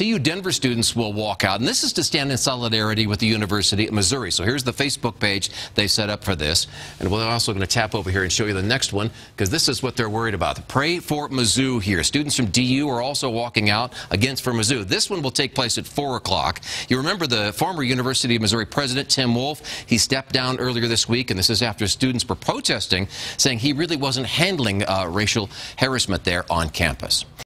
CU Denver students will walk out, and this is to stand in solidarity with the University of Missouri. So here's the Facebook page they set up for this. And we're also going to tap over here and show you the next one, because this is what they're worried about. Pray for Mizzou here. Students from DU are also walking out against for Mizzou. This one will take place at 4 o'clock. You remember the former University of Missouri president, Tim Wolfe? He stepped down earlier this week, and this is after students were protesting, saying he really wasn't handling uh, racial harassment there on campus.